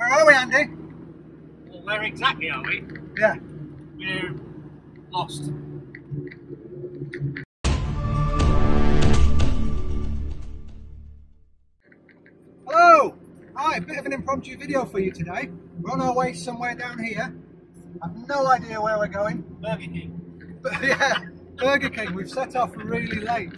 Where are we, Andy? Well, where exactly are we? Yeah. We're lost. Hello! Hi, a bit of an impromptu video for you today. We're on our way somewhere down here. I've no idea where we're going. Burger King. But yeah, Burger King. We've set off really late.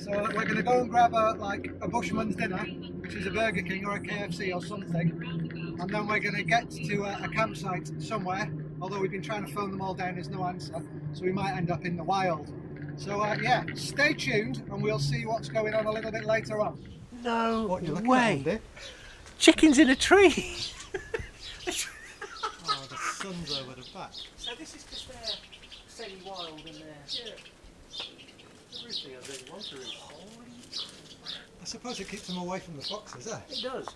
So we're going to go and grab a like a Bushman's dinner, which is a Burger King or a KFC or something. And then we're going to get to a, a campsite somewhere. Although we've been trying to phone them all down, there's no answer. So we might end up in the wild. So uh, yeah, stay tuned and we'll see what's going on a little bit later on. No What you looking way. at, Andy? Chickens in a tree. Oh, the sun's over the back. so this is because they're semi-wild in they're... Yeah. Everything I really want to is I suppose it keeps them away from the foxes, eh? It does.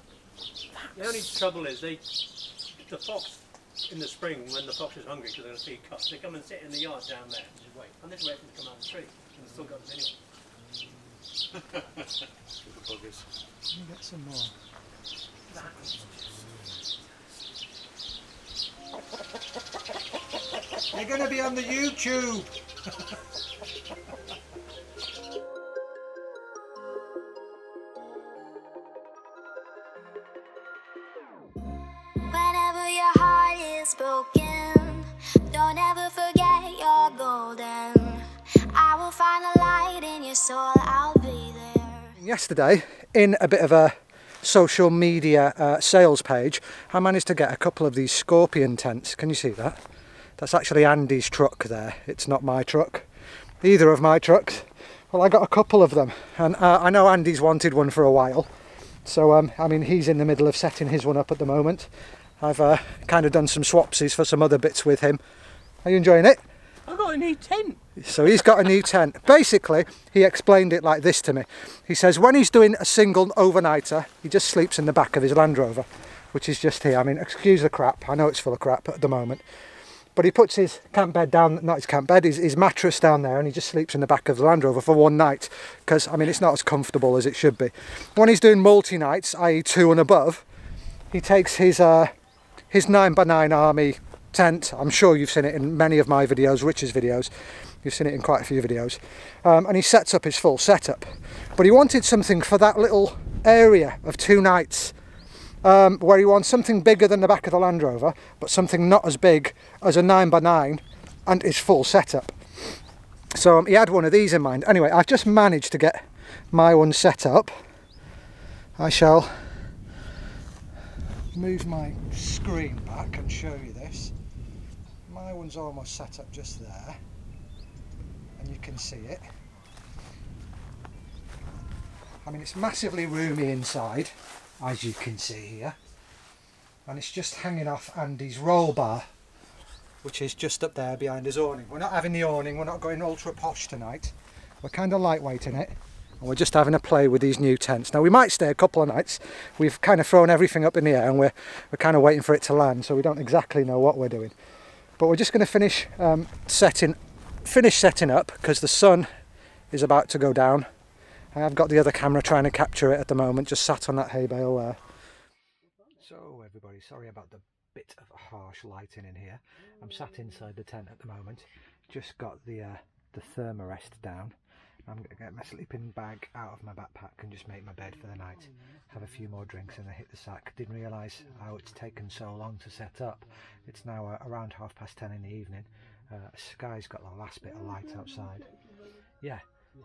The only trouble is they, the fox in the spring when the fox is hungry because they're going to feed cubs, they come and sit in the yard down there and just wait. And this wait for them to come out of the tree and they've still got them anyway. Stupid buggers. Let me get some more. They're going to be on the YouTube. Yesterday, in a bit of a social media uh, sales page, I managed to get a couple of these scorpion tents. Can you see that? That's actually Andy's truck there. It's not my truck. Either of my trucks. Well, I got a couple of them, and uh, I know Andy's wanted one for a while. So, um, I mean, he's in the middle of setting his one up at the moment. I've uh, kind of done some swapsies for some other bits with him. Are you enjoying it? I've got a new tent. So he's got a new tent. Basically, he explained it like this to me. He says when he's doing a single overnighter, he just sleeps in the back of his Land Rover, which is just here. I mean, excuse the crap. I know it's full of crap at the moment. But he puts his camp bed down, not his camp bed, his, his mattress down there, and he just sleeps in the back of the Land Rover for one night. Because, I mean, it's not as comfortable as it should be. When he's doing multi nights, i.e., two and above, he takes his uh, his 9x9 army tent. I'm sure you've seen it in many of my videos, Rich's videos. You've seen it in quite a few videos. Um, and he sets up his full setup. But he wanted something for that little area of two nights um, where he wants something bigger than the back of the Land Rover, but something not as big as a 9x9 and his full setup. So um, he had one of these in mind. Anyway, I've just managed to get my one set up. I shall move my screen back and show you. My one's almost set up just there, and you can see it. I mean, it's massively roomy inside, as you can see here, and it's just hanging off Andy's roll bar, which is just up there behind his awning. We're not having the awning, we're not going ultra posh tonight. We're kind of lightweight in it, and we're just having a play with these new tents. Now we might stay a couple of nights. We've kind of thrown everything up in the air and we're, we're kind of waiting for it to land, so we don't exactly know what we're doing. But we're just going to finish um, setting, finish setting up because the sun is about to go down. I have got the other camera trying to capture it at the moment, just sat on that hay bale there. So everybody, sorry about the bit of harsh lighting in here. I'm sat inside the tent at the moment. Just got the uh, the thermarest down. I'm going to get my sleeping bag out of my backpack and just make my bed for the night. Have a few more drinks and then hit the sack. Didn't realise how it's taken so long to set up. It's now uh, around half past ten in the evening. Uh, sky's got the last bit of light outside. Yeah,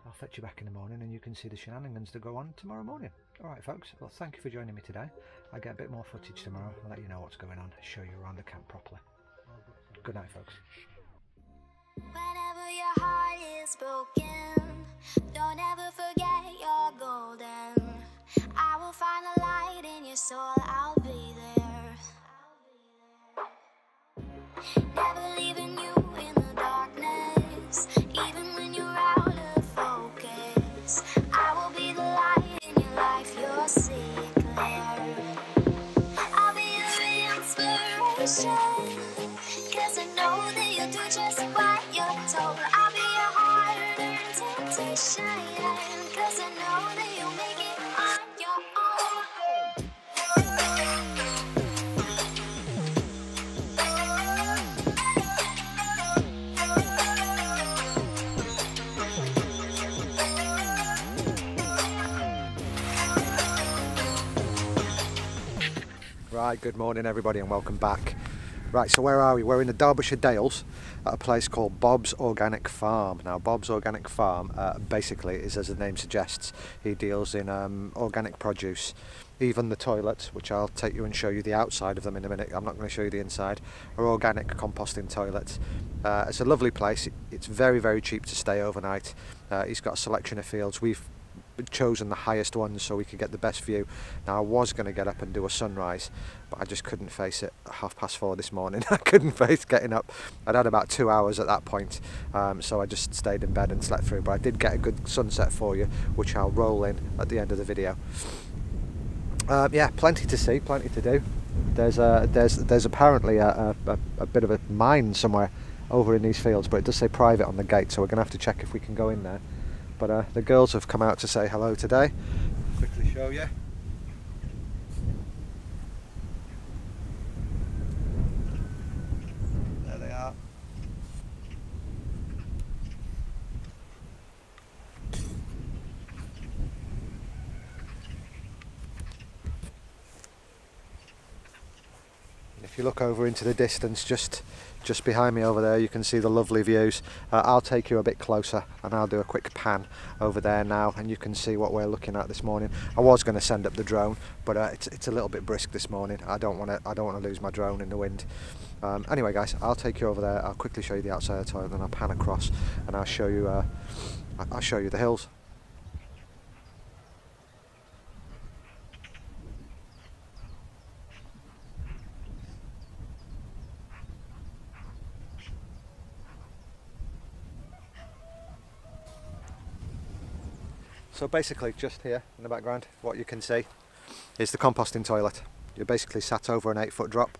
I'll fetch you back in the morning and you can see the shenanigans that go on tomorrow morning. Alright folks, well thank you for joining me today. I'll get a bit more footage tomorrow and let you know what's going on, show you around the camp properly. Good night folks. Whenever your heart is broken, don't ever forget you're golden. I will find a light in your soul, I'll be there. Never leaving you in the darkness, even when you're Right, good morning everybody and welcome back. Right, so where are we? We're in the Derbyshire Dales at a place called Bob's Organic Farm. Now, Bob's Organic Farm uh, basically is, as the name suggests, he deals in um, organic produce. Even the toilets, which I'll take you and show you the outside of them in a minute, I'm not going to show you the inside, are organic composting toilets. Uh, it's a lovely place, it's very, very cheap to stay overnight. Uh, he's got a selection of fields. We've chosen the highest ones so we could get the best view. Now I was going to get up and do a sunrise, but I just couldn't face it half past four this morning. I couldn't face getting up. I'd had about two hours at that point, um, so I just stayed in bed and slept through. But I did get a good sunset for you, which I'll roll in at the end of the video. Um, yeah, plenty to see, plenty to do. There's a, there's there's apparently a, a, a bit of a mine somewhere over in these fields, but it does say private on the gate, so we're going to have to check if we can go in there. But uh, the girls have come out to say hello today. Quickly show you. There they are. If you look over into the distance, just just behind me over there you can see the lovely views. Uh, I'll take you a bit closer and I'll do a quick pan over there now and you can see what we're looking at this morning. I was going to send up the drone but uh, it's, it's a little bit brisk this morning. I don't want to I don't want to lose my drone in the wind. Um, anyway guys I'll take you over there. I'll quickly show you the outside of the toilet then I'll pan across and I'll show you uh, I'll show you the hills So basically just here in the background what you can see is the composting toilet. You're basically sat over an eight foot drop,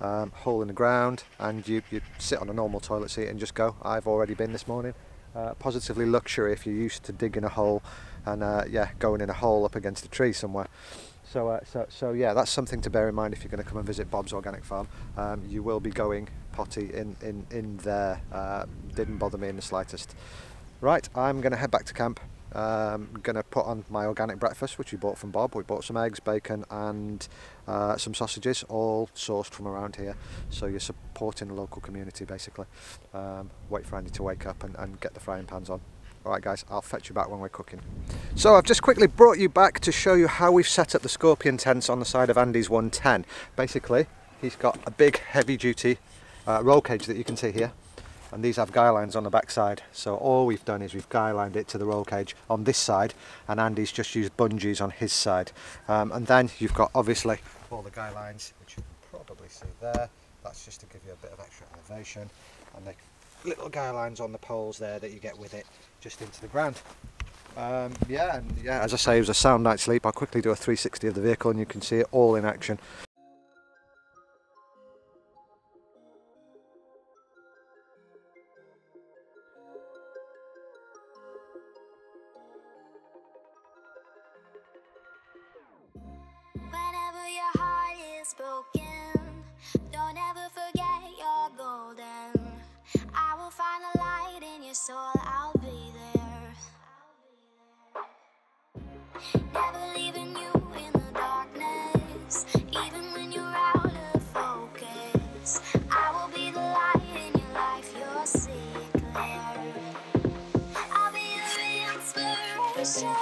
um, hole in the ground and you, you sit on a normal toilet seat and just go. I've already been this morning. Uh, positively luxury if you're used to digging a hole and uh, yeah going in a hole up against a tree somewhere. So, uh, so, so yeah, that's something to bear in mind if you're going to come and visit Bob's Organic Farm. Um, you will be going potty in, in, in there. Uh, didn't bother me in the slightest. Right, I'm going to head back to camp. Um, going to put on my organic breakfast, which we bought from Bob. We bought some eggs, bacon, and uh, some sausages, all sourced from around here. So you're supporting the local community, basically. Um, wait for Andy to wake up and, and get the frying pans on. Alright guys, I'll fetch you back when we're cooking. So I've just quickly brought you back to show you how we've set up the Scorpion tents on the side of Andy's 110. Basically, he's got a big heavy duty uh, roll cage that you can see here and these have guy lines on the back side. So all we've done is we've guy lined it to the roll cage on this side and Andy's just used bungees on his side. Um, and then you've got obviously all the guy lines which you can probably see there. That's just to give you a bit of extra elevation. And the little guy lines on the poles there that you get with it just into the ground. Um, yeah and yeah as I say it was a sound night's sleep. I'll quickly do a 360 of the vehicle and you can see it all in action soul, I'll be there. Never leaving you in the darkness, even when you're out of focus. I will be the light in your life, you'll see it clear. I'll be your inspiration.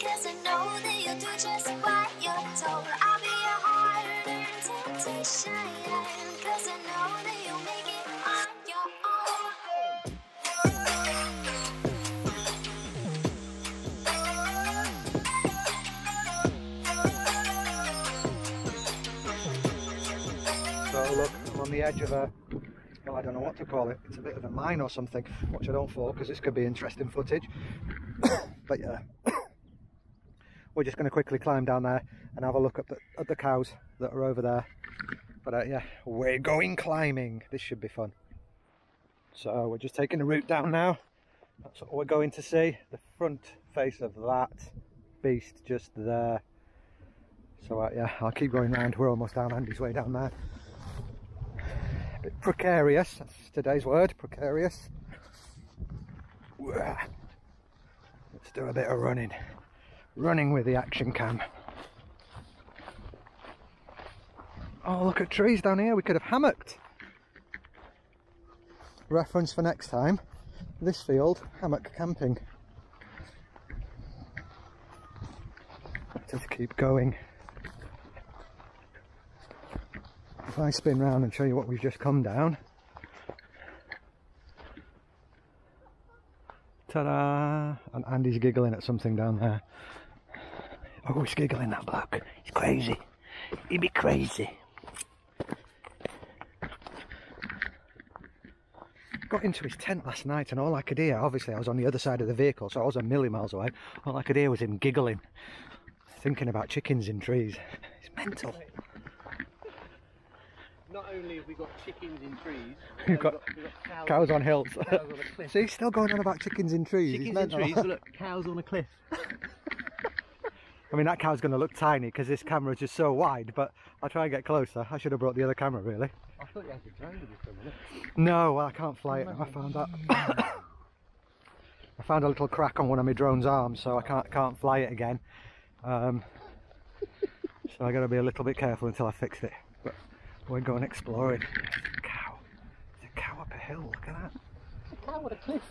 Cause I know that you'll do just what you're told. I'll be your hard-earned temptation. The edge of a, well I don't know what to call it, it's a bit of a mine or something, watch I don't fall because this could be interesting footage. but yeah, we're just going to quickly climb down there and have a look at the, at the cows that are over there. But uh, yeah, we're going climbing, this should be fun. So we're just taking the route down now, that's what we're going to see, the front face of that beast just there. So uh, yeah, I'll keep going round. We're almost down Andy's way down there. Bit precarious. That's today's word. Precarious. Let's do a bit of running. Running with the action cam. Oh, look at trees down here. We could have hammocked. Reference for next time. This field, hammock camping. Just keep going. If I spin round and show you what we've just come down. Ta-da! And Andy's giggling at something down there. Oh, he's giggling, that bloke. He's crazy. He'd be crazy. Got into his tent last night and all I could hear, obviously I was on the other side of the vehicle, so I was a million miles away. All I could hear was him giggling, thinking about chickens in trees. It's mental. Not only have we got chickens in trees, You've got we've got cows, Cows on hills. cows on. See, he's still going on about chickens in trees. He's Chickens in trees, look, cows on a cliff. I mean, that cow's going to look tiny because this camera's just so wide, but I'll try and get closer. I should have brought the other camera, really. I thought you had to drone with this for. No, well, I can't fly it. I found that. I found a little crack on one of my drone's arms, so I can't can't fly it again. Um, so I got to be a little bit careful until I fix it. But we're going exploring. There's a cow. There's a cow up a hill. Look at that. A cow on a cliff.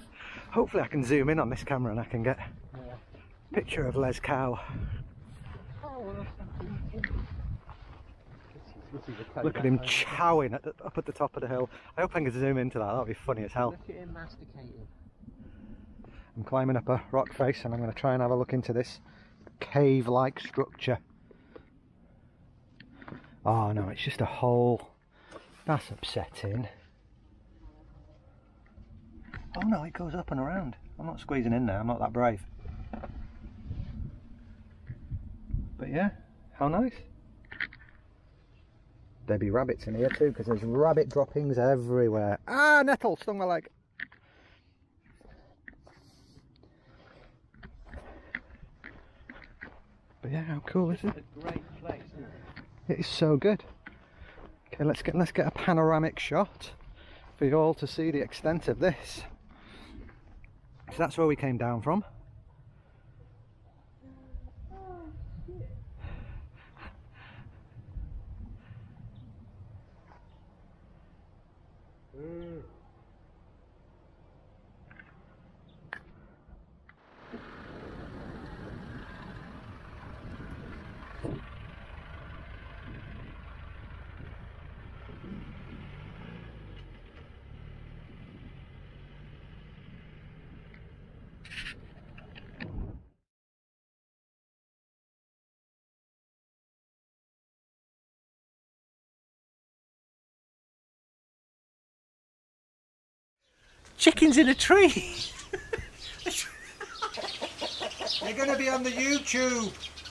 Hopefully, I can zoom in on this camera and I can get Yeah. a picture of Les cow. Cow on a This is, this is a cow Look at him chowing at the, up at the top of the hill. I hope I can zoom into that. That'll be funny as hell. Look at him masticating. I'm climbing up a rock face and I'm going to try and have a look into this cave-like structure. Oh no, it's just a hole. That's upsetting. Oh no, it goes up and around. I'm not squeezing in there, I'm not that brave. But yeah, how nice. There'd be rabbits in here too, because there's rabbit droppings everywhere. Ah, nettle stung my leg. But yeah, how cool is it? It's a great place, isn't it? Is so good. Okay, let's get let's get a panoramic shot for you all to see the extent of this. So that's where we came down from. Chickens in a tree! They're going to be on the YouTube.